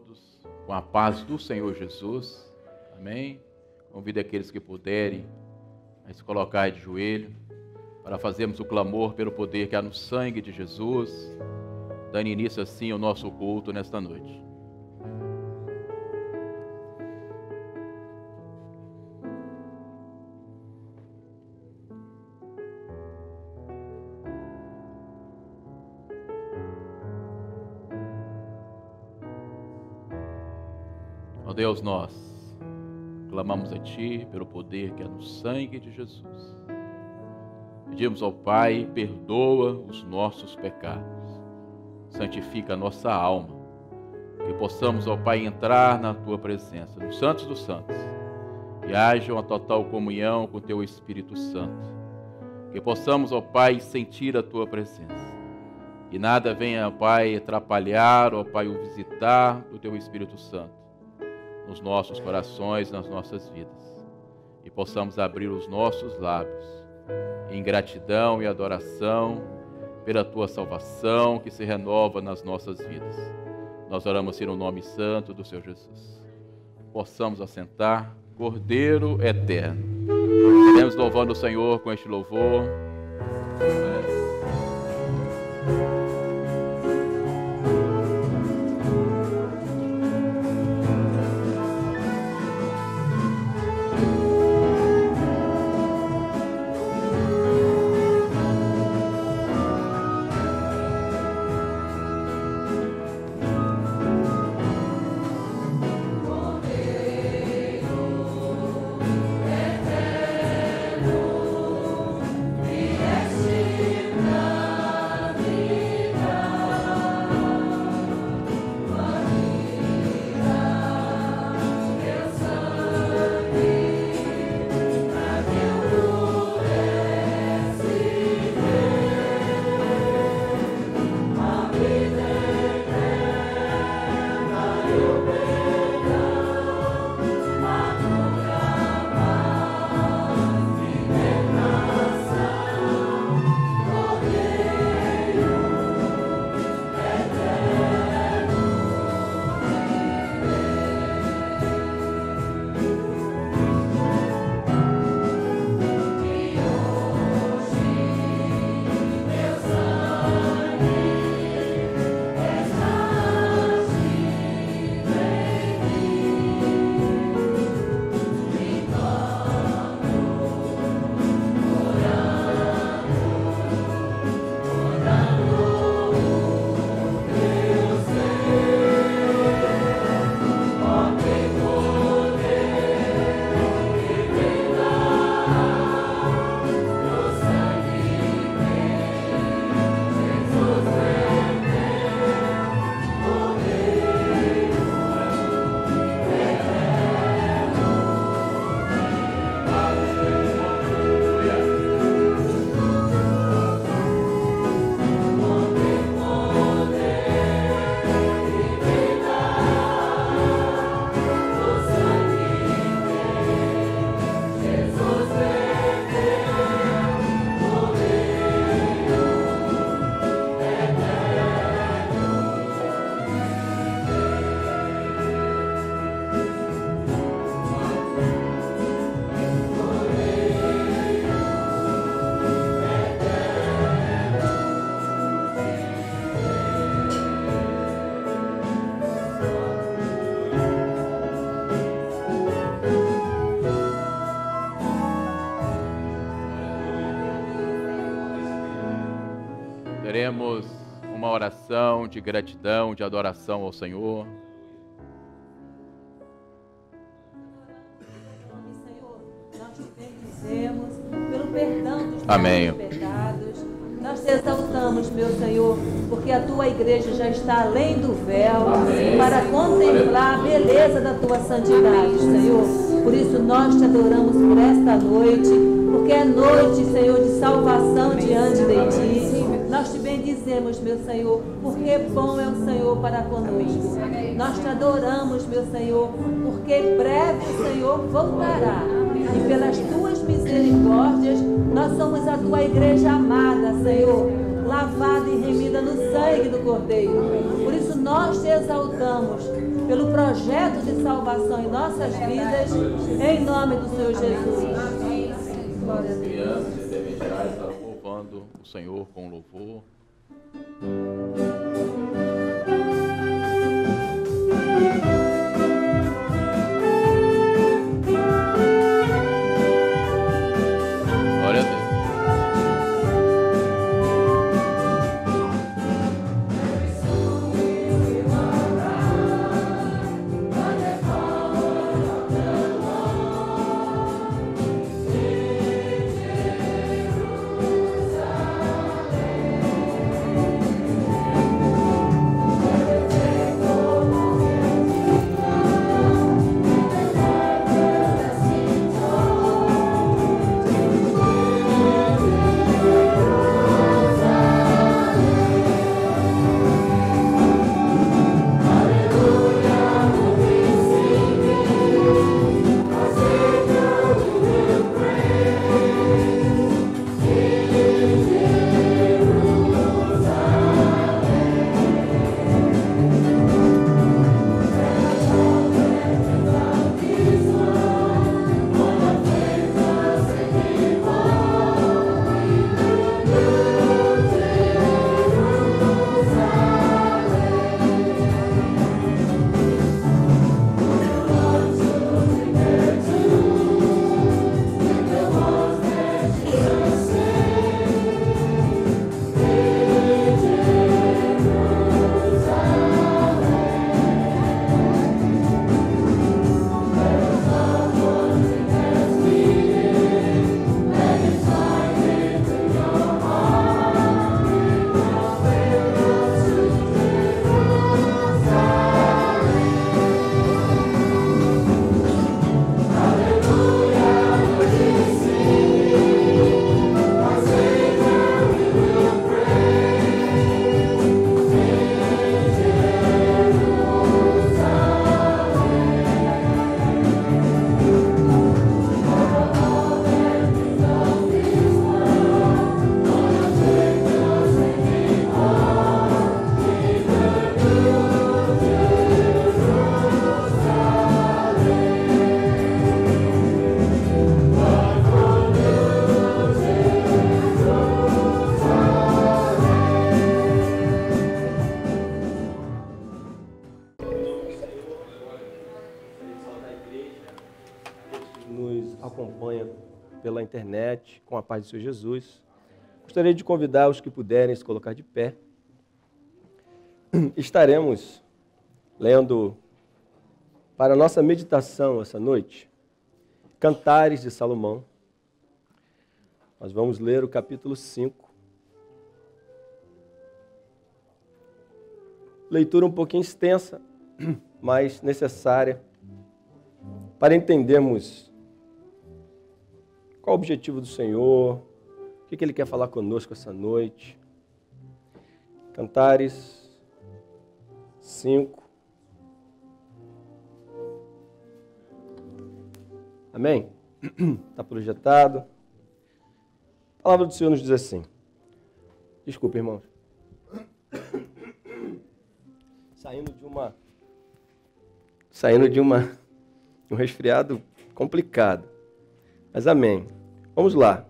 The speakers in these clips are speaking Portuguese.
todos com a paz do Senhor Jesus. Amém. Convido aqueles que puderem a se colocar de joelho para fazermos o clamor pelo poder que há no sangue de Jesus, dando início assim ao nosso culto nesta noite. Deus, nós. Clamamos a Ti pelo poder que há no sangue de Jesus. Pedimos ao Pai, perdoa os nossos pecados, santifica a nossa alma, que possamos, ó Pai, entrar na Tua presença, no Santos dos Santos, e haja uma total comunhão com Teu Espírito Santo, que possamos, ó Pai, sentir a Tua presença, e nada venha, ó Pai, atrapalhar, ó Pai, o visitar do Teu Espírito Santo nos nossos corações, nas nossas vidas. E possamos abrir os nossos lábios em gratidão e adoração pela tua salvação que se renova nas nossas vidas. Nós oramos em o nome santo do Senhor Jesus. Possamos assentar, Cordeiro eterno. Estaremos louvando o Senhor com este louvor. Amém. Teremos uma oração de gratidão, de adoração ao Senhor. Amém. pecados. Nós te exaltamos, meu Senhor, porque a tua igreja já está além do véu Amém. para contemplar a beleza da tua santidade, Senhor. Por isso nós te adoramos por esta noite, porque é noite, Senhor, de salvação diante de ti. Nós te bendizemos, meu Senhor, porque bom é o Senhor para conosco. Nós te adoramos, meu Senhor, porque breve o Senhor voltará. E pelas tuas misericórdias, nós somos a tua igreja amada, Senhor, lavada e remida no sangue do Cordeiro. Por isso nós te exaltamos pelo projeto de salvação em nossas vidas, em nome do Senhor Jesus. Glória a Deus. Crianças intermediárias louvando o Senhor com louvor. Paz do Senhor Jesus. Gostaria de convidar os que puderem se colocar de pé. Estaremos lendo para a nossa meditação essa noite Cantares de Salomão. Nós vamos ler o capítulo 5. Leitura um pouquinho extensa, mas necessária para entendermos qual o objetivo do Senhor? O que Ele quer falar conosco essa noite? Cantares 5. Amém? Está projetado. A palavra do Senhor nos diz assim. Desculpe, irmãos. Saindo de uma. Saindo de uma. Um resfriado complicado. Mas amém. Vamos lá.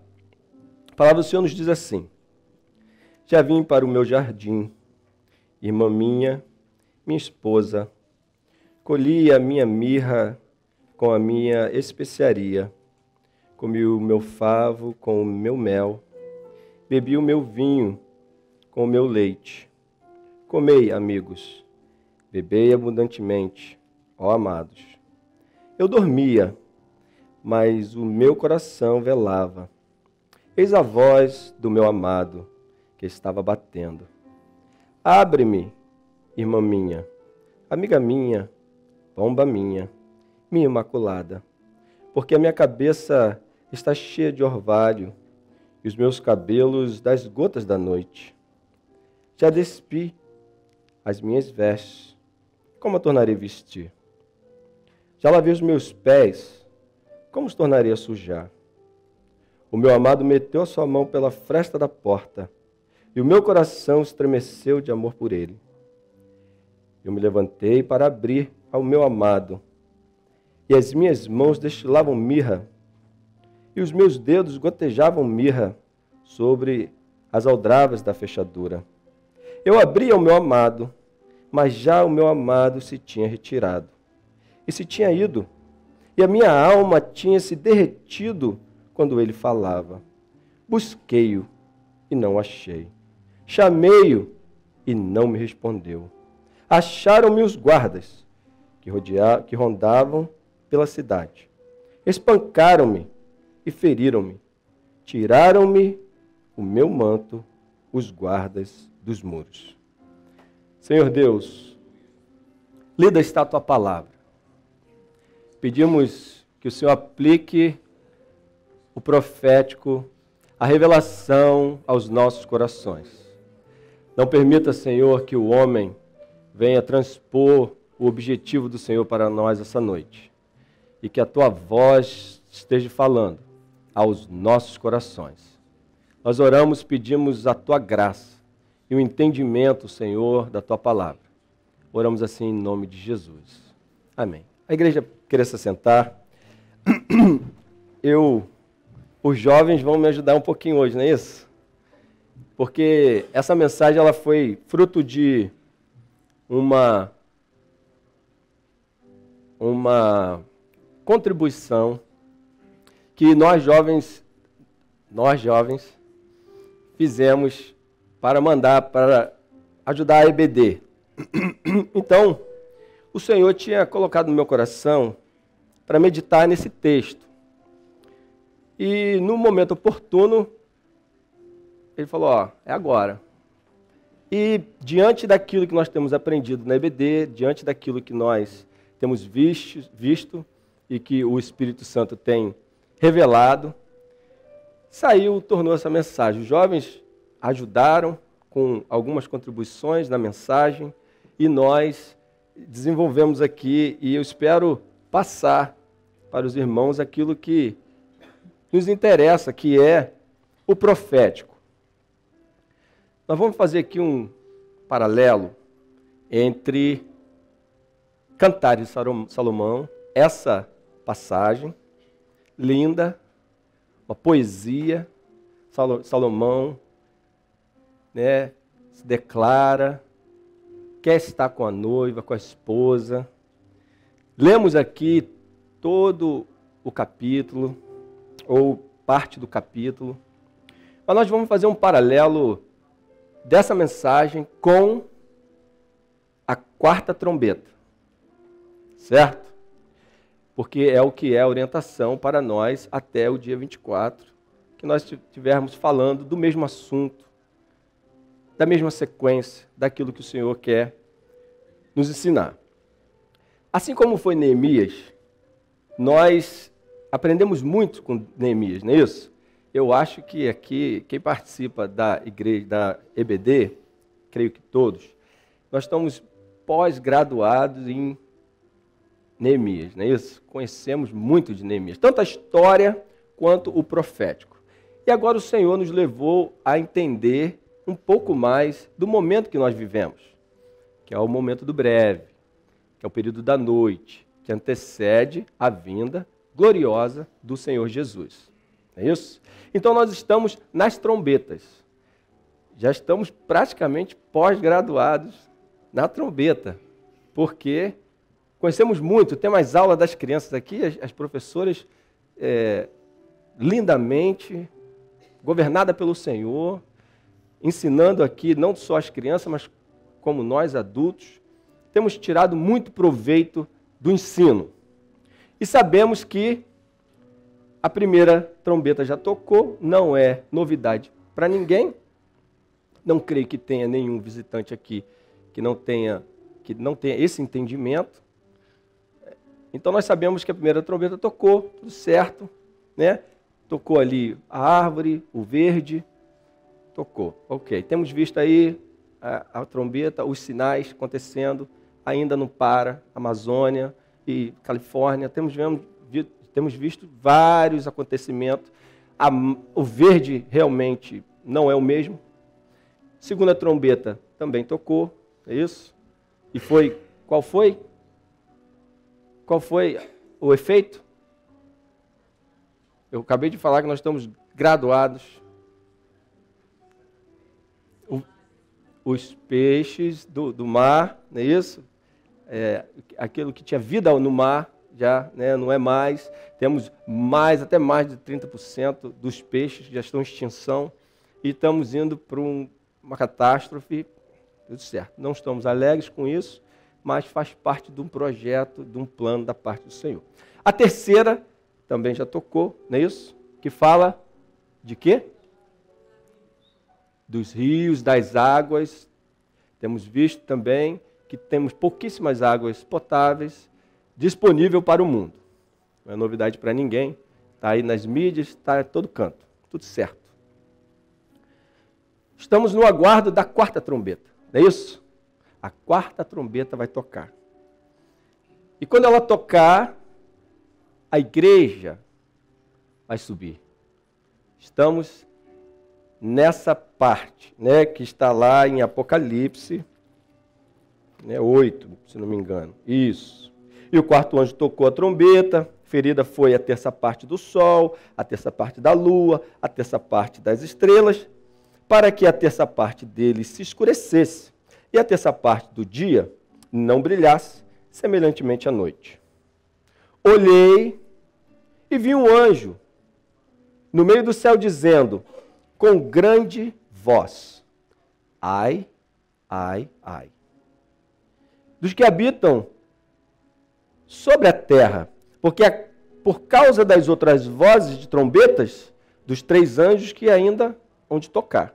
A palavra do Senhor nos diz assim: Já vim para o meu jardim, irmã minha, minha esposa, colhi a minha mirra com a minha especiaria, comi o meu favo com o meu mel, bebi o meu vinho com o meu leite. Comei, amigos, bebei abundantemente, ó amados. Eu dormia, mas o meu coração velava. Eis a voz do meu amado que estava batendo. Abre-me, irmã minha, amiga minha, pomba minha, minha imaculada, porque a minha cabeça está cheia de orvalho e os meus cabelos das gotas da noite. Já despi as minhas vestes, como a tornarei vestir? Já lavei os meus pés, como os tornaria sujar? O meu amado meteu a sua mão pela fresta da porta, e o meu coração estremeceu de amor por ele. Eu me levantei para abrir ao meu amado, e as minhas mãos destilavam mirra, e os meus dedos gotejavam mirra sobre as aldravas da fechadura. Eu abri ao meu amado, mas já o meu amado se tinha retirado e se tinha ido, e a minha alma tinha se derretido quando ele falava. Busquei-o e não achei. Chamei-o e não me respondeu. Acharam-me os guardas que, rodeavam, que rondavam pela cidade. Espancaram-me e feriram-me. Tiraram-me o meu manto, os guardas dos muros. Senhor Deus, lida está a tua palavra. Pedimos que o Senhor aplique o profético, a revelação aos nossos corações. Não permita, Senhor, que o homem venha transpor o objetivo do Senhor para nós essa noite. E que a tua voz esteja falando aos nossos corações. Nós oramos, pedimos a tua graça e o entendimento, Senhor, da tua palavra. Oramos assim em nome de Jesus. Amém. A igreja queria se sentar. Eu, os jovens vão me ajudar um pouquinho hoje, não é isso? Porque essa mensagem ela foi fruto de uma uma contribuição que nós jovens nós jovens fizemos para mandar para ajudar a EBD. Então, o Senhor tinha colocado no meu coração para meditar nesse texto. E no momento oportuno, ele falou: Ó, é agora. E diante daquilo que nós temos aprendido na EBD, diante daquilo que nós temos visto, visto e que o Espírito Santo tem revelado, saiu, tornou essa mensagem. Os jovens ajudaram com algumas contribuições na mensagem e nós desenvolvemos aqui e eu espero passar para os irmãos aquilo que nos interessa, que é o profético. Nós vamos fazer aqui um paralelo entre Cantares de Salomão, essa passagem linda, uma poesia, Salomão né, se declara, quer estar com a noiva, com a esposa. Lemos aqui todo o capítulo, ou parte do capítulo, mas nós vamos fazer um paralelo dessa mensagem com a quarta trombeta, certo? Porque é o que é a orientação para nós até o dia 24, que nós estivermos falando do mesmo assunto, da mesma sequência daquilo que o Senhor quer nos ensinar. Assim como foi Neemias, nós aprendemos muito com Neemias, não é isso? Eu acho que aqui, quem participa da igreja, da EBD, creio que todos, nós estamos pós-graduados em Neemias, não é isso? Conhecemos muito de Neemias, tanto a história quanto o profético. E agora o Senhor nos levou a entender um pouco mais do momento que nós vivemos, que é o momento do breve, que é o período da noite, que antecede a vinda gloriosa do Senhor Jesus. É isso? Então nós estamos nas trombetas. Já estamos praticamente pós-graduados na trombeta, porque conhecemos muito, tem mais aula das crianças aqui, as, as professoras é, lindamente, governada pelo Senhor, ensinando aqui não só as crianças, mas como nós adultos, temos tirado muito proveito do ensino. E sabemos que a primeira trombeta já tocou, não é novidade para ninguém. Não creio que tenha nenhum visitante aqui que não tenha que não tenha esse entendimento. Então nós sabemos que a primeira trombeta tocou, tudo certo, né? Tocou ali a árvore, o verde, Tocou. Ok. Temos visto aí a, a trombeta, os sinais acontecendo, ainda não para, Amazônia e Califórnia. Temos, vi, temos visto vários acontecimentos. A, o verde realmente não é o mesmo. Segunda trombeta também tocou, é isso? E foi, qual foi? qual foi o efeito? Eu acabei de falar que nós estamos graduados. Os peixes do, do, mar, não é isso? É, aquilo que tinha vida no mar já né, não é mais. Temos mais, até mais de 30% dos peixes que já estão em extinção e estamos indo para um, uma catástrofe. Tudo certo. Não estamos alegres com isso, mas faz parte de um projeto, de um plano da parte do Senhor. A terceira também já tocou, não é isso? Que fala de quê? Dos rios, das águas. Temos visto também que temos pouquíssimas águas potáveis disponível para o mundo. Não é novidade para ninguém. Está aí nas mídias, está em todo canto. Tudo certo. Estamos no aguardo da quarta trombeta. Não é isso? A quarta trombeta vai tocar. E quando ela tocar, a igreja vai subir. Estamos nessa parte, né, que está lá em Apocalipse, né, 8, se não me engano. Isso. E o quarto anjo tocou a trombeta, ferida foi a terça parte do sol, a terça parte da lua, a terça parte das estrelas, para que a terça parte dele se escurecesse e a terça parte do dia não brilhasse, semelhantemente à noite. Olhei e vi um anjo no meio do céu dizendo, com grande voz: Ai, ai, ai. Dos que habitam sobre a terra, porque por causa das outras vozes de trombetas dos três anjos que ainda hão de tocar.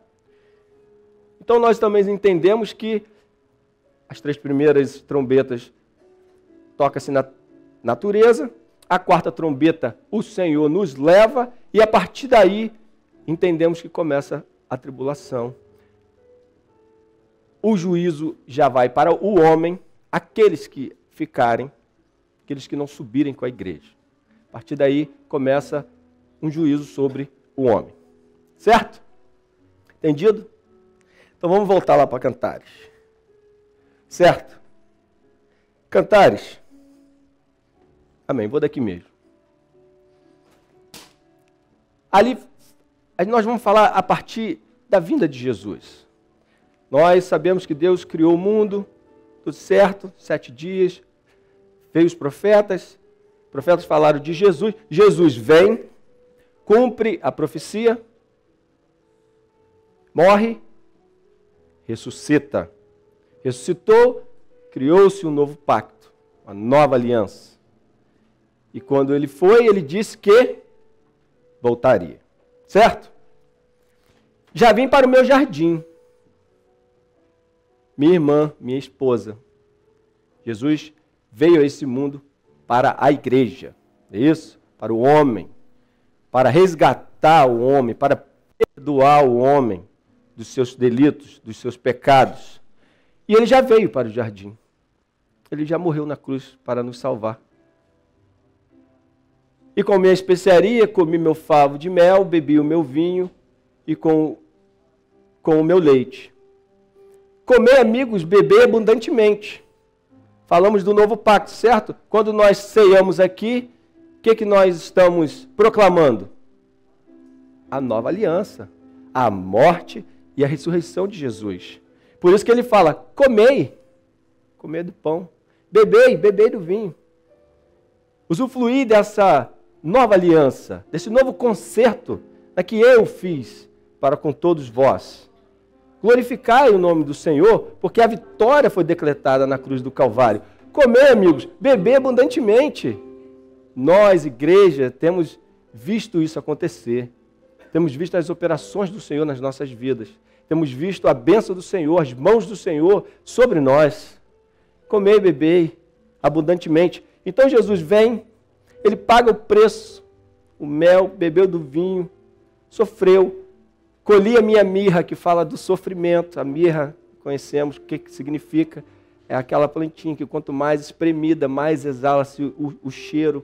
Então nós também entendemos que as três primeiras trombetas toca-se na natureza, a quarta trombeta o Senhor nos leva e a partir daí entendemos que começa a tribulação. O juízo já vai para o homem, aqueles que ficarem, aqueles que não subirem com a igreja. A partir daí começa um juízo sobre o homem. Certo? Entendido? Então vamos voltar lá para Cantares. Certo? Cantares. Amém. Vou daqui mesmo. Ali nós vamos falar a partir da vinda de Jesus. Nós sabemos que Deus criou o mundo, tudo certo, sete dias, veio os profetas, os profetas falaram de Jesus, Jesus vem, cumpre a profecia, morre, ressuscita. Ressuscitou, criou-se um novo pacto, uma nova aliança. E quando ele foi, ele disse que voltaria. Certo? Já vim para o meu jardim. Minha irmã, minha esposa. Jesus veio a esse mundo para a igreja. É isso? Para o homem. Para resgatar o homem, para perdoar o homem dos seus delitos, dos seus pecados. E ele já veio para o jardim. Ele já morreu na cruz para nos salvar. E com minha especiaria, comi meu favo de mel, bebi o meu vinho e com, com o meu leite. Comer, amigos, beber abundantemente. Falamos do novo pacto, certo? Quando nós ceiamos aqui, o que, que nós estamos proclamando? A nova aliança, a morte e a ressurreição de Jesus. Por isso que ele fala: comei, comer do pão, bebei, bebei do vinho. Usufruir dessa nova aliança, desse novo concerto que eu fiz para com todos vós. Glorificai o nome do Senhor, porque a vitória foi decretada na cruz do Calvário. Comer, amigos, beber abundantemente. Nós, igreja, temos visto isso acontecer. Temos visto as operações do Senhor nas nossas vidas. Temos visto a bênção do Senhor, as mãos do Senhor sobre nós. Comer e beber abundantemente. Então Jesus vem, ele paga o preço, o mel, bebeu do vinho, sofreu. Colhi a minha mirra, que fala do sofrimento. A mirra, conhecemos o que, que significa. É aquela plantinha que quanto mais espremida, mais exala-se o, o cheiro.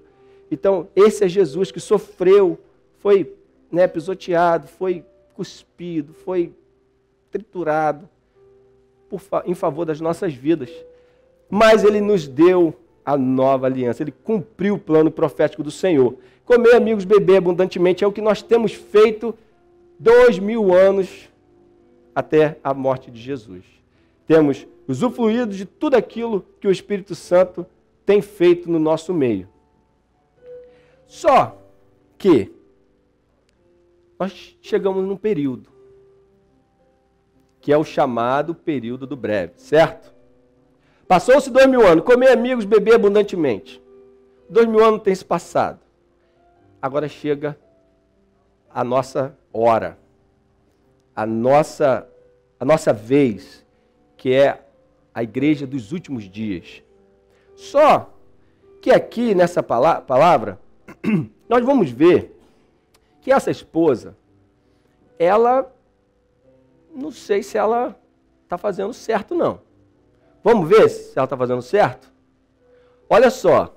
Então, esse é Jesus que sofreu, foi né, pisoteado, foi cuspido, foi triturado por, em favor das nossas vidas. Mas ele nos deu a nova aliança. Ele cumpriu o plano profético do Senhor. Comer, amigos, beber abundantemente é o que nós temos feito dois mil anos até a morte de Jesus. Temos usufruído de tudo aquilo que o Espírito Santo tem feito no nosso meio. Só que nós chegamos num período que é o chamado período do breve, certo? Passou-se dois mil anos, comer amigos, beber abundantemente. Dois mil anos tem se passado. Agora chega a nossa hora, a nossa, a nossa vez, que é a igreja dos últimos dias. Só que aqui nessa palavra, nós vamos ver que essa esposa, ela, não sei se ela está fazendo certo, não. Vamos ver se ela está fazendo certo? Olha só.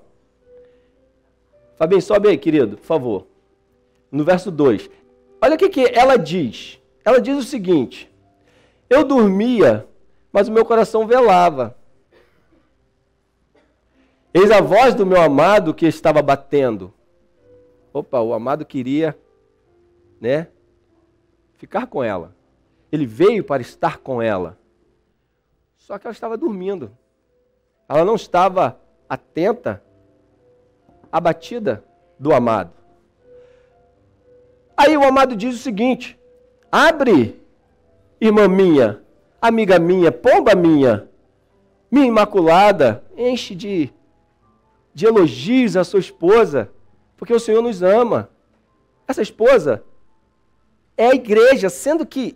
Fabinho, sobe aí, querido, por favor. No verso 2. Olha o que, que ela diz. Ela diz o seguinte: Eu dormia, mas o meu coração velava. Eis a voz do meu amado que estava batendo. Opa, o amado queria, né, ficar com ela. Ele veio para estar com ela. Só que ela estava dormindo. Ela não estava atenta à batida do amado. Aí o amado diz o seguinte: Abre, irmã minha, amiga minha, pomba minha, minha imaculada, enche de, de elogios a sua esposa, porque o Senhor nos ama. Essa esposa é a igreja, sendo que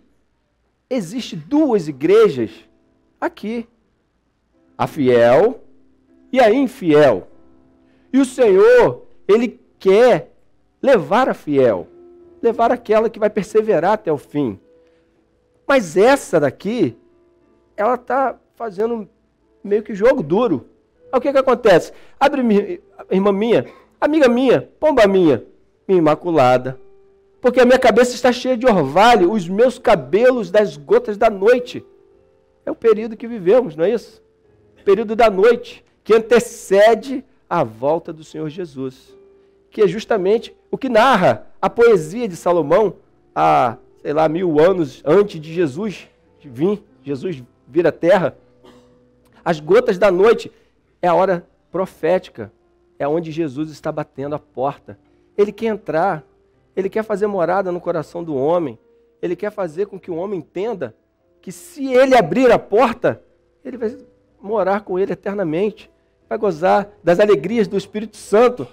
existe duas igrejas aqui: a fiel e a infiel. E o Senhor, ele quer levar a fiel, levar aquela que vai perseverar até o fim. Mas essa daqui, ela está fazendo meio que jogo duro. O que, que acontece? Abre, irmã minha, amiga minha, pomba minha, minha imaculada, porque a minha cabeça está cheia de orvalho, os meus cabelos das gotas da noite. É o período que vivemos, não é isso? O período da noite, que antecede a volta do Senhor Jesus. Que é justamente o que narra a poesia de Salomão há, sei lá, mil anos antes de Jesus vir, Jesus vir à terra. As gotas da noite é a hora profética, é onde Jesus está batendo a porta. Ele quer entrar, ele quer fazer morada no coração do homem, ele quer fazer com que o homem entenda que se ele abrir a porta, ele vai morar com ele eternamente, vai gozar das alegrias do Espírito Santo.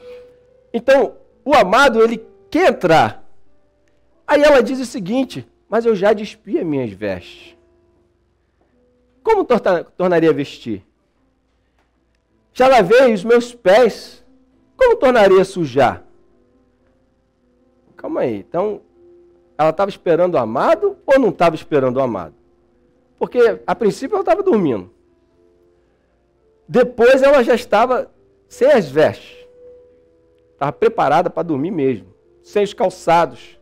Então, o amado, ele quer entrar. Aí ela diz o seguinte: Mas eu já despi as minhas vestes. Como tornaria a vestir? Já lavei os meus pés. Como tornaria a sujar? Calma aí. Então, ela estava esperando o amado ou não estava esperando o amado? Porque a princípio ela estava dormindo. Depois ela já estava sem as vestes. Estava preparada para dormir mesmo, sem os calçados.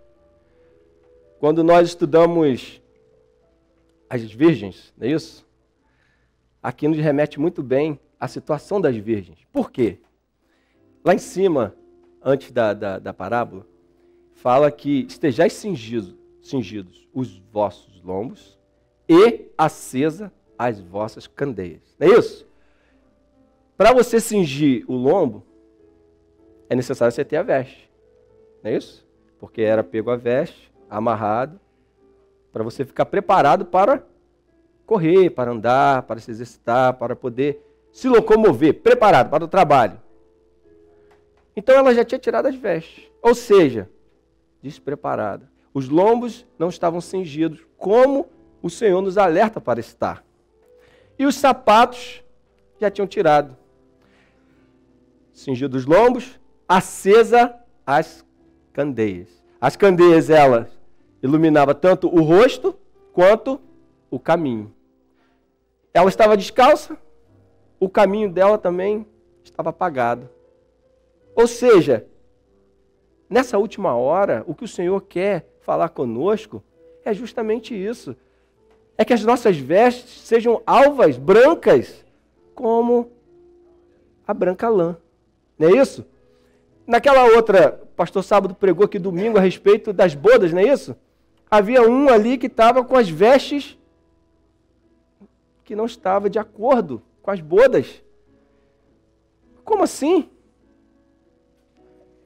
Quando nós estudamos as virgens, não é isso? Aqui nos remete muito bem à situação das virgens. Por quê? Lá em cima, antes da, da, da parábola, fala que estejais cingidos, cingidos os vossos lombos e acesa as vossas candeias. Não é isso? Para você cingir o lombo, é necessário você ter a veste. Não é isso? Porque era pego a veste, amarrado, para você ficar preparado para correr, para andar, para se exercitar, para poder se locomover, preparado para o trabalho. Então ela já tinha tirado as vestes. Ou seja, despreparada. Os lombos não estavam cingidos, como o Senhor nos alerta para estar. E os sapatos já tinham tirado. Cingidos os lombos, acesa as candeias. As candeias, elas iluminavam tanto o rosto quanto o caminho. Ela estava descalça, o caminho dela também estava apagado. Ou seja, nessa última hora, o que o Senhor quer falar conosco é justamente isso é que as nossas vestes sejam alvas, brancas, como a branca lã. Não é isso? Naquela outra, o pastor Sábado pregou aqui domingo a respeito das bodas, não é isso? Havia um ali que estava com as vestes que não estava de acordo com as bodas. Como assim?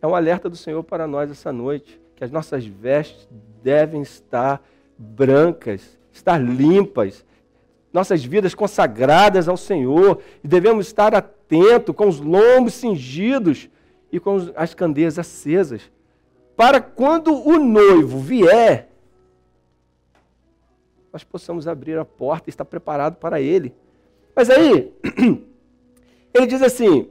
É um alerta do Senhor para nós essa noite, que as nossas vestes devem estar brancas, estar limpas, nossas vidas consagradas ao Senhor, e devemos estar atentos, com os lombos cingidos e com as candeias acesas, para quando o noivo vier, nós possamos abrir a porta e estar preparado para ele. Mas aí, ele diz assim: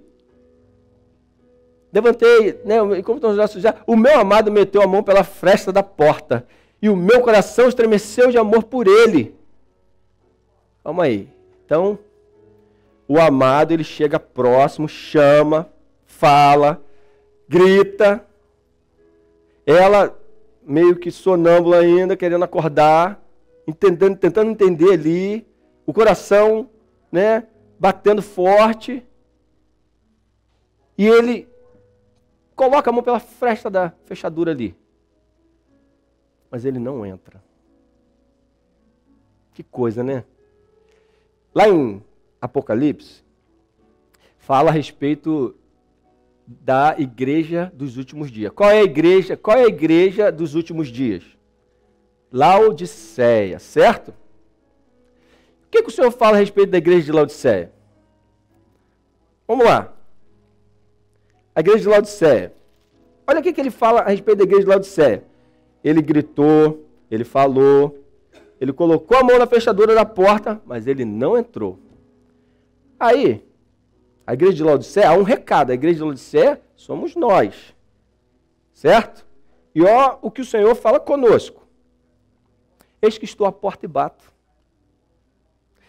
Levantei, né, como estão os já, o meu amado meteu a mão pela fresta da porta, e o meu coração estremeceu de amor por ele. Calma aí. Então, o amado, ele chega próximo, chama, fala, grita. Ela, meio que sonâmbula ainda, querendo acordar, entendendo, tentando entender ali, o coração, né, batendo forte. E ele coloca a mão pela fresta da fechadura ali. Mas ele não entra. Que coisa, né? Lá em Apocalipse, fala a respeito da igreja dos últimos dias. Qual é a igreja? Qual é a igreja dos últimos dias? Laodiceia, certo? O que, que o Senhor fala a respeito da igreja de Laodiceia? Vamos lá. A igreja de Laodiceia. Olha o que, que ele fala a respeito da igreja de Laodiceia. Ele gritou, ele falou, ele colocou a mão na fechadura da porta, mas ele não entrou. Aí, a igreja de Laodiceia, há um recado. A igreja de Laodiceia somos nós. Certo? E ó, o que o Senhor fala conosco. Eis que estou à porta e bato.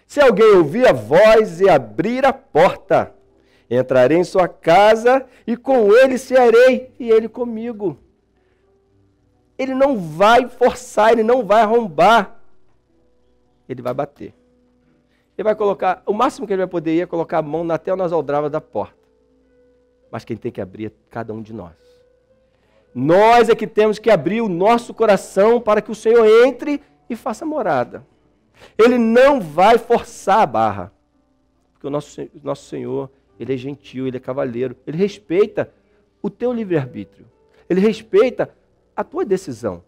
Se alguém ouvir a voz e abrir a porta, entrarei em sua casa e com ele cearei e ele comigo. Ele não vai forçar, ele não vai arrombar ele vai bater. Ele vai colocar, o máximo que ele vai poder ir é colocar a mão até nas aldravas da porta. Mas quem tem que abrir é cada um de nós. Nós é que temos que abrir o nosso coração para que o Senhor entre e faça morada. Ele não vai forçar a barra. Porque o nosso, nosso Senhor, ele é gentil, ele é cavaleiro, ele respeita o teu livre-arbítrio. Ele respeita a tua decisão.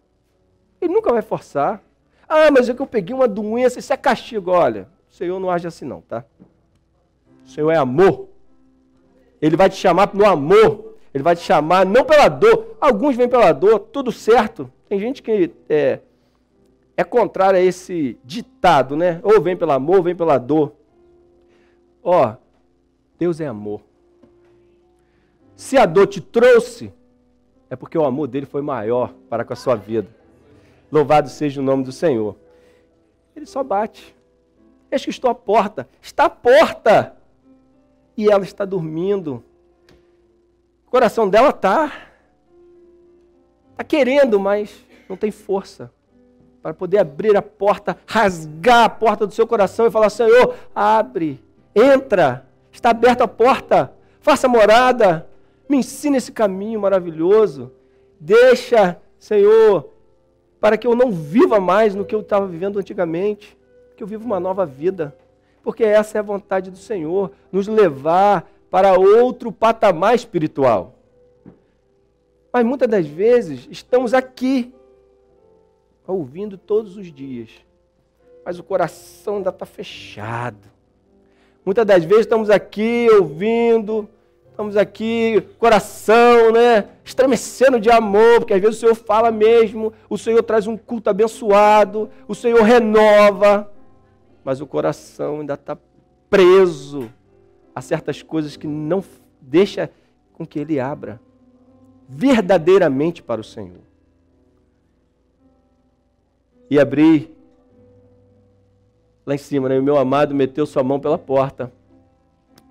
Ele nunca vai forçar. Ah, mas é que eu peguei uma doença, isso é castigo. Olha, o Senhor não age assim não, tá? O Senhor é amor. Ele vai te chamar no amor. Ele vai te chamar não pela dor. Alguns vêm pela dor, tudo certo. Tem gente que é, é contrário a esse ditado, né? Ou vem pelo amor, ou vem pela dor. Ó, Deus é amor. Se a dor te trouxe, é porque o amor dele foi maior para com a sua vida. Louvado seja o nome do Senhor. Ele só bate. Eis que estou à porta. Está à porta. E ela está dormindo. O coração dela está. Está querendo, mas não tem força para poder abrir a porta, rasgar a porta do seu coração e falar: Senhor, abre, entra, está aberta a porta, faça morada, me ensine esse caminho maravilhoso. Deixa, Senhor, para que eu não viva mais no que eu estava vivendo antigamente, que eu viva uma nova vida. Porque essa é a vontade do Senhor, nos levar para outro patamar espiritual. Mas muitas das vezes estamos aqui, ouvindo todos os dias, mas o coração ainda está fechado. Muitas das vezes estamos aqui ouvindo, Estamos aqui, coração, né? Estremecendo de amor, porque às vezes o Senhor fala mesmo, o Senhor traz um culto abençoado, o Senhor renova, mas o coração ainda está preso a certas coisas que não deixa com que ele abra verdadeiramente para o Senhor. E abri lá em cima, né? O meu amado meteu sua mão pela porta.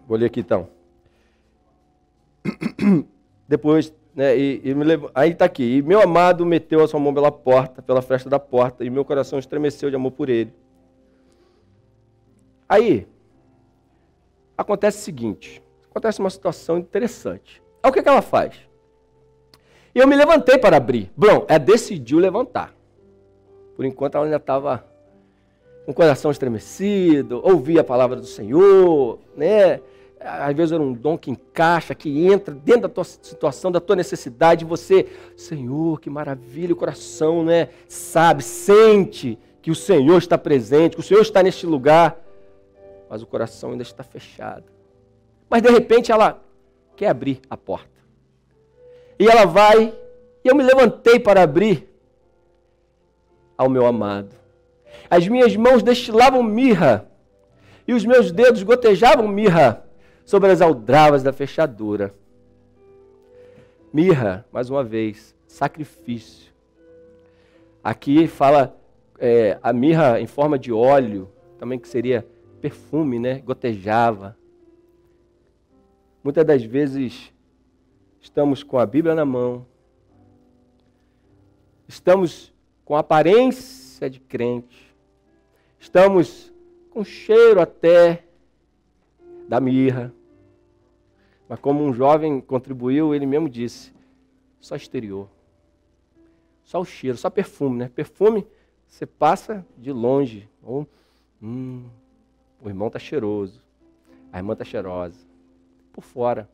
Vou ler aqui então. Depois, né, e, e levou, aí está aqui. E meu amado meteu a sua mão pela porta, pela fresta da porta, e meu coração estremeceu de amor por ele. Aí, acontece o seguinte: acontece uma situação interessante. Aí o que, que ela faz? E eu me levantei para abrir. Bom, ela decidiu levantar. Por enquanto ela ainda estava com o coração estremecido, ouvia a palavra do Senhor, né? Às vezes era um dom que encaixa, que entra dentro da tua situação, da tua necessidade, você, Senhor, que maravilha, o coração, né? Sabe, sente que o Senhor está presente, que o Senhor está neste lugar, mas o coração ainda está fechado. Mas de repente ela quer abrir a porta. E ela vai, e eu me levantei para abrir ao meu amado. As minhas mãos destilavam mirra, e os meus dedos gotejavam mirra sobre as aldravas da fechadura. Mirra, mais uma vez, sacrifício. Aqui fala é, a mirra em forma de óleo, também que seria perfume, né? Gotejava. Muitas das vezes estamos com a Bíblia na mão, estamos com aparência de crente, estamos com cheiro até da mirra, mas como um jovem contribuiu, ele mesmo disse: só exterior, só o cheiro, só perfume, né? Perfume você passa de longe. Ou, hum, o irmão está cheiroso. A irmã está cheirosa. Por fora.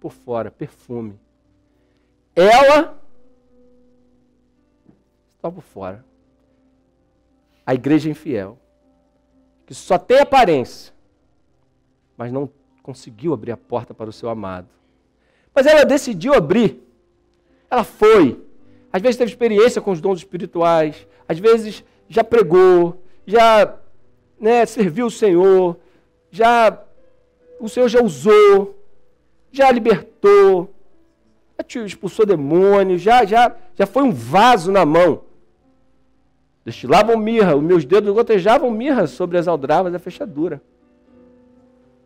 Por fora, perfume. Ela está por fora. A igreja infiel. Que só tem aparência. Mas não conseguiu abrir a porta para o seu amado. Mas ela decidiu abrir. Ela foi. Às vezes teve experiência com os dons espirituais, às vezes já pregou, já né, serviu o Senhor, já o Senhor já usou, já libertou, já expulsou demônio, já, já, já foi um vaso na mão. Destilavam mirra, os meus dedos gotejavam mirra sobre as aldravas da fechadura.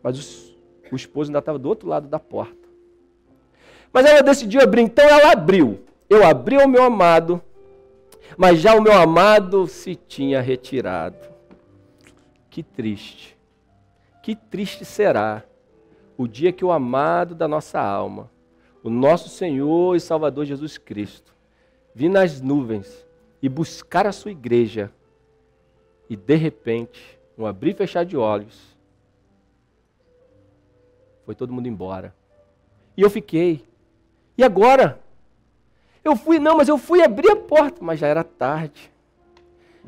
Mas o, o esposo ainda estava do outro lado da porta. Mas ela decidiu abrir, então ela abriu. Eu abri o meu amado, mas já o meu amado se tinha retirado. Que triste. Que triste será o dia que o amado da nossa alma, o nosso Senhor e Salvador Jesus Cristo, vir nas nuvens e buscar a sua igreja e de repente, um abrir e fechar de olhos, foi todo mundo embora. E eu fiquei. E agora? Eu fui, não, mas eu fui abrir a porta, mas já era tarde.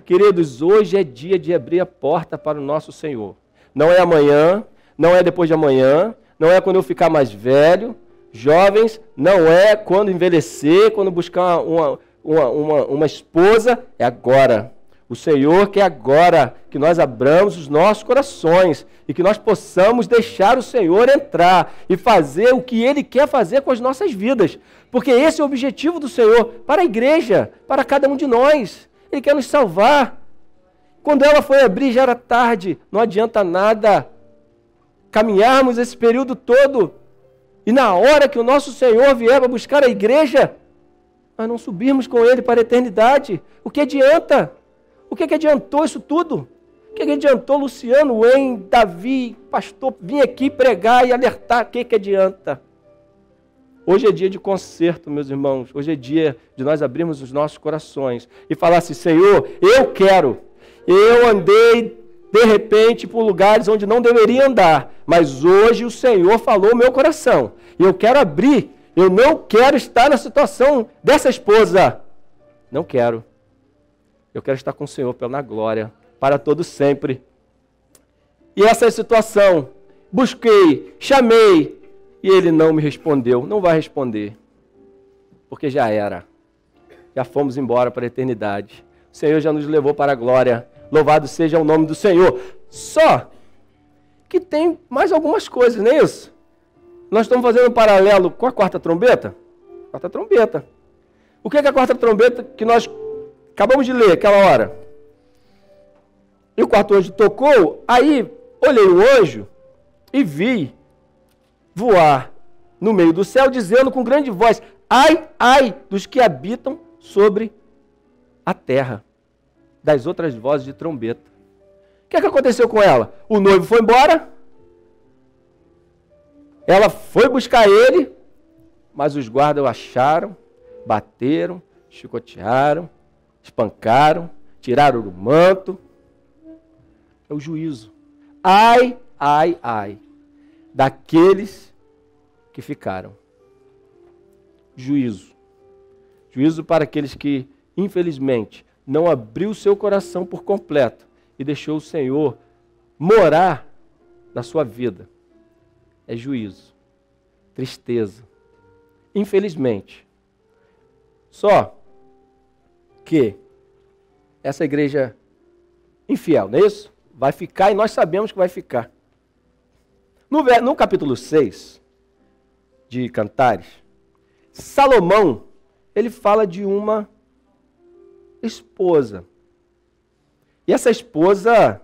Queridos, hoje é dia de abrir a porta para o nosso Senhor. Não é amanhã, não é depois de amanhã, não é quando eu ficar mais velho. Jovens, não é quando envelhecer, quando buscar uma, uma, uma, uma esposa, é agora. O Senhor quer agora que nós abramos os nossos corações e que nós possamos deixar o Senhor entrar e fazer o que Ele quer fazer com as nossas vidas. Porque esse é o objetivo do Senhor para a igreja, para cada um de nós. Ele quer nos salvar. Quando ela foi abrir, já era tarde, não adianta nada caminharmos esse período todo e na hora que o nosso Senhor vier para buscar a igreja, nós não subirmos com Ele para a eternidade. O que adianta? O que, que adiantou isso tudo? O que, que adiantou Luciano, Wayne, Davi, pastor, vir aqui pregar e alertar? O que, que adianta? Hoje é dia de conserto, meus irmãos. Hoje é dia de nós abrirmos os nossos corações e falar assim: Senhor, eu quero. Eu andei de repente por lugares onde não deveria andar, mas hoje o Senhor falou meu coração. E eu quero abrir. Eu não quero estar na situação dessa esposa. Não quero. Eu quero estar com o Senhor pela glória, para todo sempre. E essa é a situação. Busquei, chamei, e ele não me respondeu. Não vai responder, porque já era. Já fomos embora para a eternidade. O Senhor já nos levou para a glória. Louvado seja o nome do Senhor. Só que tem mais algumas coisas, não é isso? Nós estamos fazendo um paralelo com a quarta trombeta. Quarta trombeta. O que é, que é a quarta trombeta que nós Acabamos de ler aquela hora. E o quarto anjo tocou, aí olhei o anjo e vi voar no meio do céu, dizendo com grande voz: Ai, ai dos que habitam sobre a terra. Das outras vozes de trombeta. O que, é que aconteceu com ela? O noivo foi embora. Ela foi buscar ele, mas os guardas o acharam, bateram, chicotearam, espancaram, tiraram o manto. É o juízo. Ai, ai, ai, daqueles que ficaram. Juízo. Juízo para aqueles que, infelizmente, não abriu seu coração por completo e deixou o Senhor morar na sua vida. É juízo, tristeza. Infelizmente. Só que essa igreja infiel, não é isso? Vai ficar e nós sabemos que vai ficar. No, no capítulo 6 de Cantares, Salomão, ele fala de uma esposa. E essa esposa,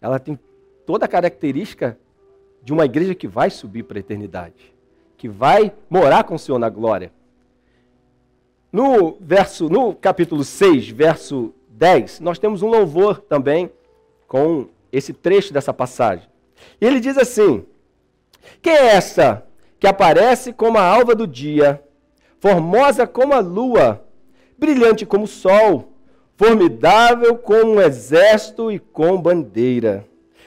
ela tem toda a característica de uma igreja que vai subir para a eternidade, que vai morar com o Senhor na glória. No verso, no capítulo 6, verso 10, nós temos um louvor também com esse trecho dessa passagem. E ele diz assim: Quem é essa que aparece como a alva do dia, formosa como a lua, brilhante como o sol, formidável como um exército e com bandeira?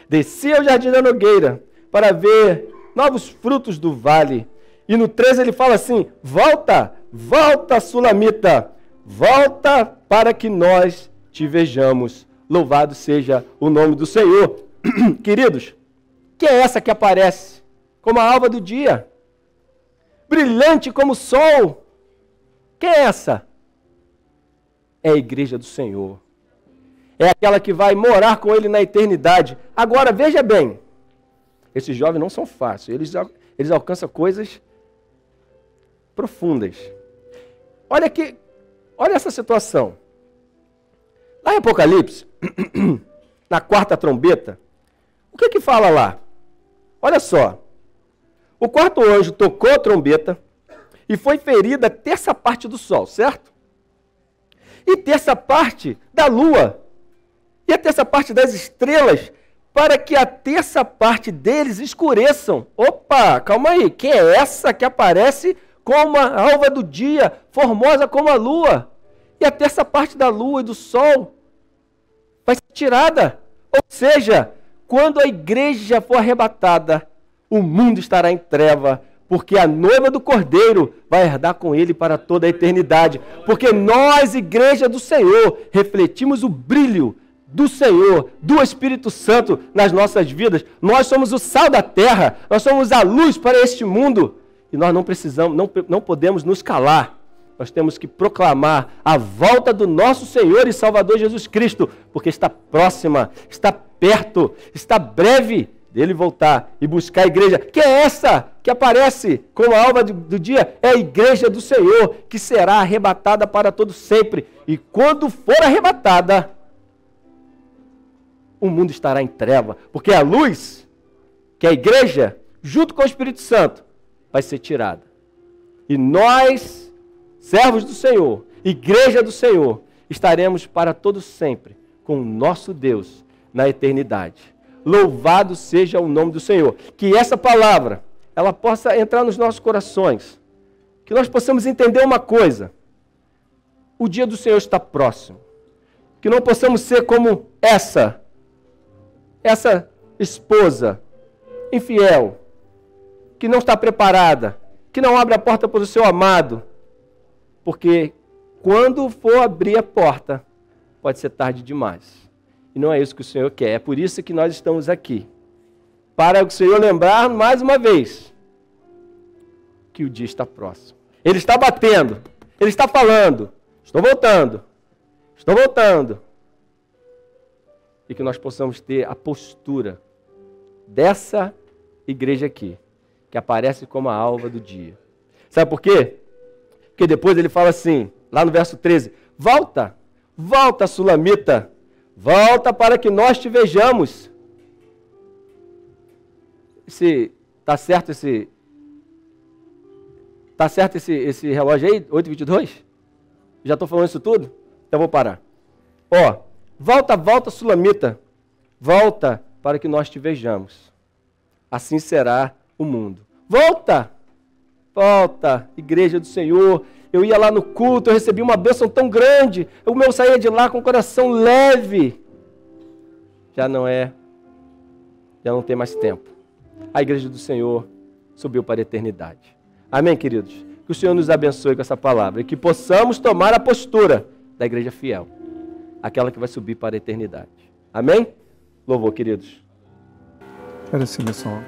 Desci ao jardim da Nogueira para ver novos frutos do vale. E no 13 ele fala assim: Volta, volta, Sulamita, volta para que nós te vejamos. Louvado seja o nome do Senhor. Queridos, que é essa que aparece como a alva do dia? Brilhante como o sol. Quem é essa? É a igreja do Senhor é aquela que vai morar com ele na eternidade. Agora, veja bem, esses jovens não são fáceis, eles, eles alcançam coisas profundas. Olha aqui, olha essa situação. Lá em Apocalipse, na quarta trombeta, o que que fala lá? Olha só. O quarto anjo tocou a trombeta e foi ferida terça parte do sol, certo? E terça parte da lua e a terça parte das estrelas, para que a terça parte deles escureçam. Opa, calma aí, quem é essa que aparece como a alva do dia, formosa como a lua? E a terça parte da lua e do sol vai ser tirada. Ou seja, quando a igreja for arrebatada, o mundo estará em treva, porque a noiva do Cordeiro vai herdar com ele para toda a eternidade. Porque nós, igreja do Senhor, refletimos o brilho do Senhor, do Espírito Santo nas nossas vidas. Nós somos o sal da terra, nós somos a luz para este mundo. E nós não precisamos, não, não podemos nos calar. Nós temos que proclamar a volta do nosso Senhor e Salvador Jesus Cristo, porque está próxima, está perto, está breve dele voltar e buscar a igreja. Que é essa que aparece como a alva do, dia? É a igreja do Senhor, que será arrebatada para todo sempre. E quando for arrebatada, o mundo estará em treva, porque a luz, que é a igreja, junto com o Espírito Santo, vai ser tirada. E nós, servos do Senhor, igreja do Senhor, estaremos para todo sempre com o nosso Deus na eternidade. Louvado seja o nome do Senhor. Que essa palavra ela possa entrar nos nossos corações. Que nós possamos entender uma coisa: o dia do Senhor está próximo. Que não possamos ser como essa essa esposa infiel, que não está preparada, que não abre a porta para o seu amado, porque quando for abrir a porta, pode ser tarde demais. E não é isso que o Senhor quer. É por isso que nós estamos aqui. Para o Senhor lembrar mais uma vez que o dia está próximo. Ele está batendo, ele está falando: estou voltando, estou voltando e que nós possamos ter a postura dessa igreja aqui, que aparece como a alva do dia. Sabe por quê? Porque depois ele fala assim, lá no verso 13: Volta, volta, Sulamita, volta para que nós te vejamos. Se tá certo esse Tá certo esse, esse relógio aí, 8:22? Já estou falando isso tudo? Então vou parar. Ó, Volta, volta, Sulamita. Volta para que nós te vejamos. Assim será o mundo. Volta! Volta, igreja do Senhor. Eu ia lá no culto, eu recebi uma bênção tão grande. O meu saía de lá com o coração leve. Já não é, já não tem mais tempo. A igreja do Senhor subiu para a eternidade. Amém, queridos? Que o Senhor nos abençoe com essa palavra e que possamos tomar a postura da igreja fiel, aquela que vai subir para a eternidade. Amém? Louvor, queridos. Quero sim, Senhor.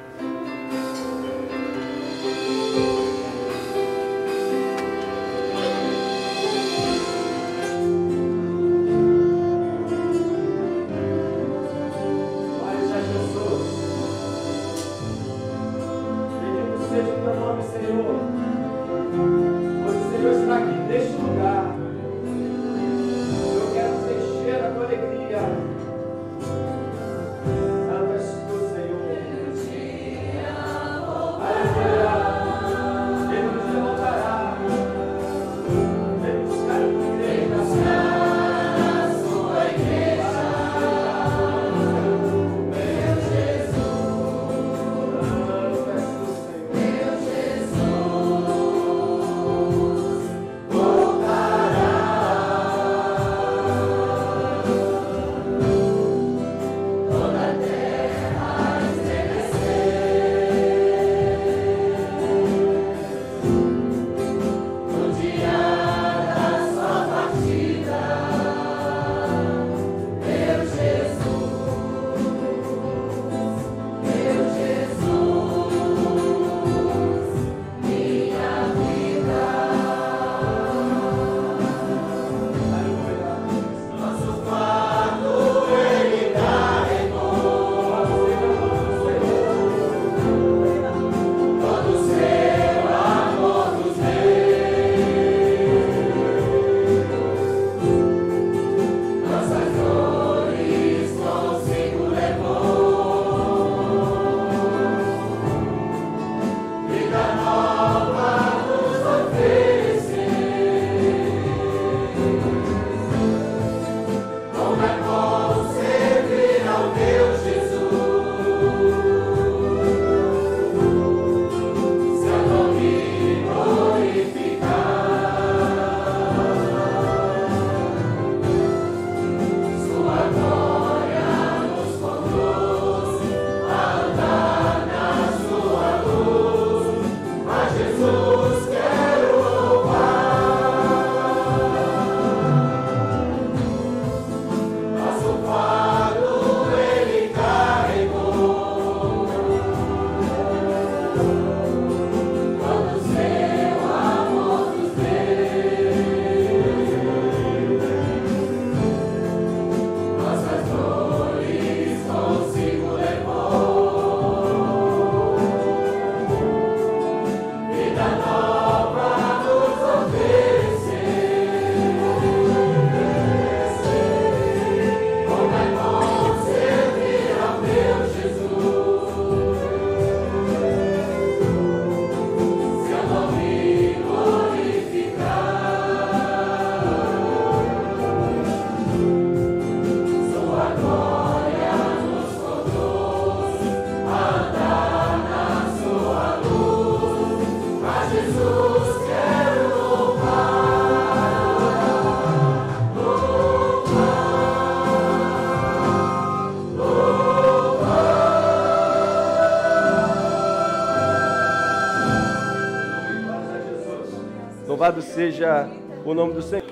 Louvado seja o nome do Senhor.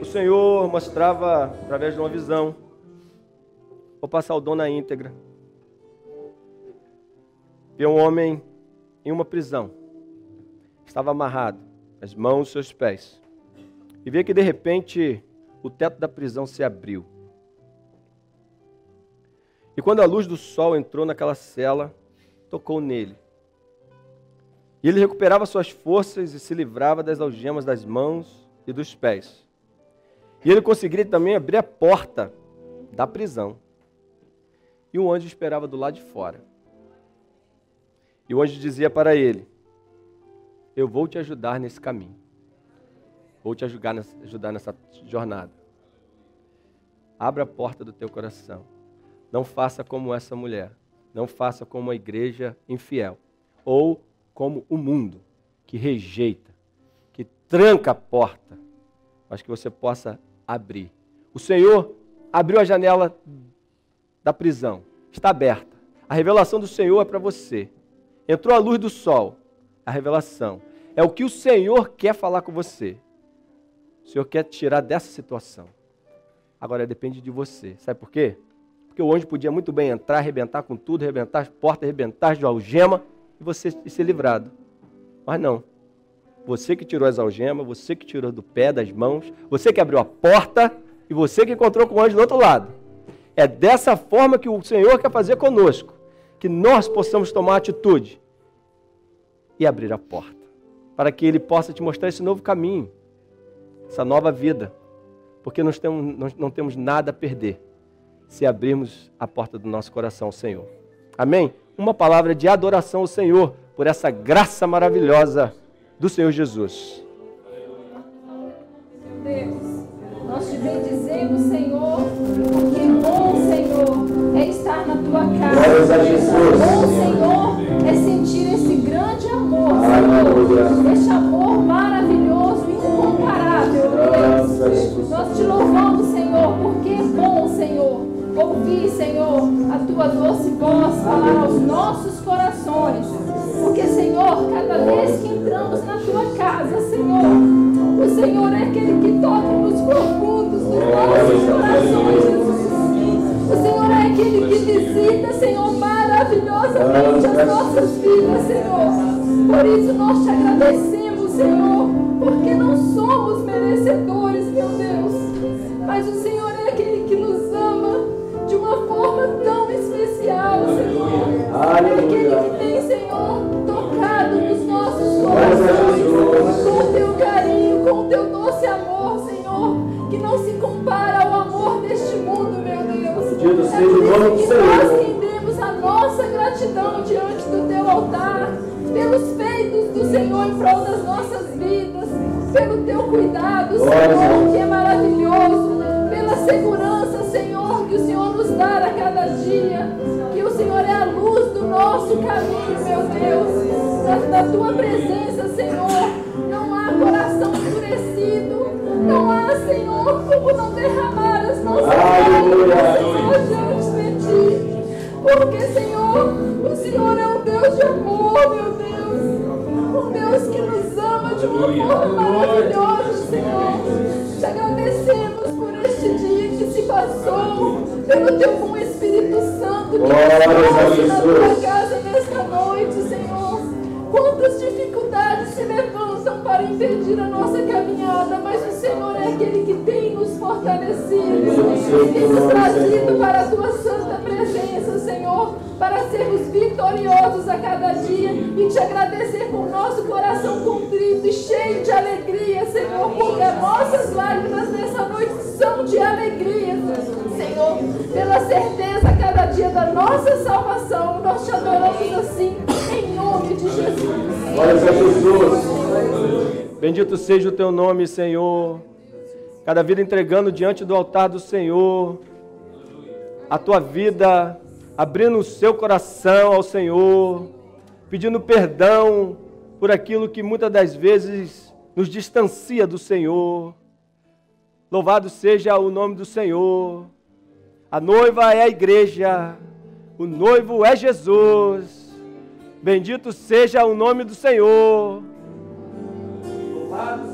O Senhor mostrava, através de uma visão, vou passar o dom na íntegra. Vi um homem em uma prisão. Estava amarrado, as mãos e seus pés. E vê que de repente o teto da prisão se abriu. E quando a luz do sol entrou naquela cela, tocou nele. E ele recuperava suas forças e se livrava das algemas das mãos e dos pés. E ele conseguiria também abrir a porta da prisão. E o anjo esperava do lado de fora. E o anjo dizia para ele: Eu vou te ajudar nesse caminho. Vou te ajudar nessa, ajudar nessa jornada. Abra a porta do teu coração. Não faça como essa mulher. Não faça como a igreja infiel. Ou como o mundo, que rejeita, que tranca a porta, mas que você possa abrir. O Senhor abriu a janela da prisão, está aberta. A revelação do Senhor é para você. Entrou a luz do sol, a revelação. É o que o Senhor quer falar com você. O Senhor quer tirar dessa situação. Agora depende de você. Sabe por quê? Porque o anjo podia muito bem entrar, arrebentar com tudo, arrebentar as portas, arrebentar de algema e você ser livrado. Mas não. Você que tirou as algemas, você que tirou do pé, das mãos, você que abriu a porta e você que encontrou com o anjo do outro lado. É dessa forma que o Senhor quer fazer conosco, que nós possamos tomar atitude e abrir a porta, para que Ele possa te mostrar esse novo caminho, essa nova vida, porque nós, temos, nós não temos nada a perder se abrirmos a porta do nosso coração Senhor. Amém? Uma palavra de adoração ao Senhor por essa graça maravilhosa do Senhor Jesus. Deus, nós te bendizemos, Senhor, porque bom, Senhor, é estar na tua casa. Bom, Senhor, é sentir esse grande amor, Senhor. Esse amor maravilhoso, incomparável, Deus. Nós te louvamos, Senhor, porque é bom, Senhor, ouvir, Senhor, a tua doce voz falar aos nossos corações. Porque, Senhor, cada vez que entramos na tua casa, Senhor, o Senhor é aquele que toca nos profundos dos nossos corações, Jesus. O Senhor é aquele que visita, Senhor, maravilhosamente as nossas vidas, Senhor. Por isso nós te agradecemos, tua presença, tem nos trazido para a tua santa presença, Senhor, para sermos vitoriosos a cada dia e te agradecer com o nosso coração contrito e cheio de alegria, Senhor, porque as nossas lágrimas nessa noite são de alegria, Senhor, pela certeza a cada dia da nossa salvação. Nós te adoramos assim, em nome de Jesus. Glórias a Jesus. Bendito seja o teu nome, Senhor. Cada vida entregando diante do altar do Senhor. A tua vida, abrindo o seu coração ao Senhor, pedindo perdão por aquilo que muitas das vezes nos distancia do Senhor. Louvado seja o nome do Senhor. A noiva é a igreja, o noivo é Jesus. Bendito seja o nome do Senhor. Louvado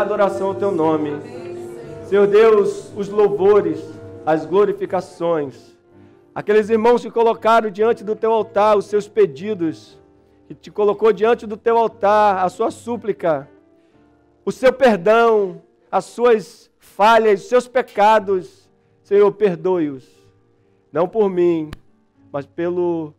adoração ao teu nome. Senhor Deus, os louvores, as glorificações. Aqueles irmãos que colocaram diante do teu altar os seus pedidos, que te colocou diante do teu altar a sua súplica, o seu perdão, as suas falhas, os seus pecados, Senhor, perdoe-os. Não por mim, mas pelo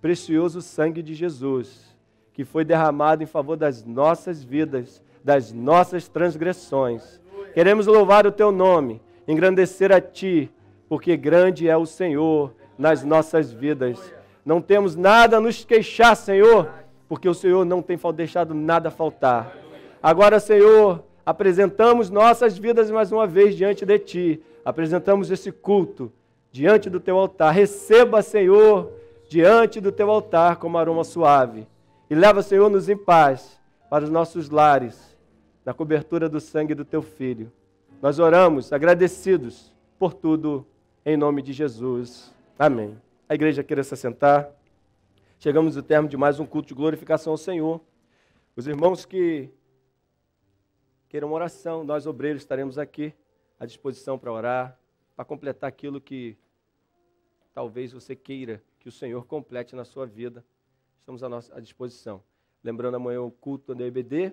precioso sangue de Jesus, que foi derramado em favor das nossas vidas, das nossas transgressões. Queremos louvar o teu nome, engrandecer a ti, porque grande é o Senhor nas nossas vidas. Não temos nada a nos queixar, Senhor, porque o Senhor não tem deixado nada faltar. Agora, Senhor, apresentamos nossas vidas mais uma vez diante de Ti. Apresentamos esse culto diante do Teu altar. Receba, Senhor, diante do Teu altar como aroma suave. E leva, Senhor, nos em paz para os nossos lares, na cobertura do sangue do Teu Filho. Nós oramos agradecidos por tudo, em nome de Jesus. Amém. A igreja queira se sentar. Chegamos ao termo de mais um culto de glorificação ao Senhor. Os irmãos que queiram oração, nós obreiros estaremos aqui à disposição para orar, para completar aquilo que talvez você queira que o Senhor complete na sua vida. Estamos à, nossa, à disposição. Lembrando amanhã o culto da EBD,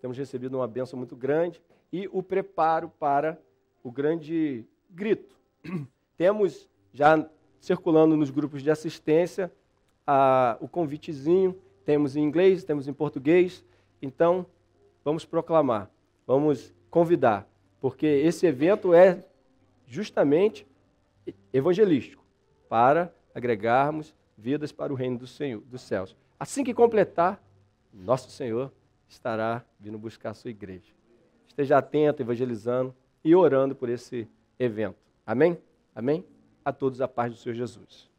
temos recebido uma benção muito grande e o preparo para o grande grito. Temos já circulando nos grupos de assistência a, o convitezinho, temos em inglês, temos em português, então vamos proclamar vamos convidar, porque esse evento é justamente evangelístico, para agregarmos vidas para o reino do Senhor, dos céus. Assim que completar, nosso Senhor estará vindo buscar a sua igreja. Esteja atento, evangelizando e orando por esse evento. Amém? Amém? A todos a paz do Senhor Jesus.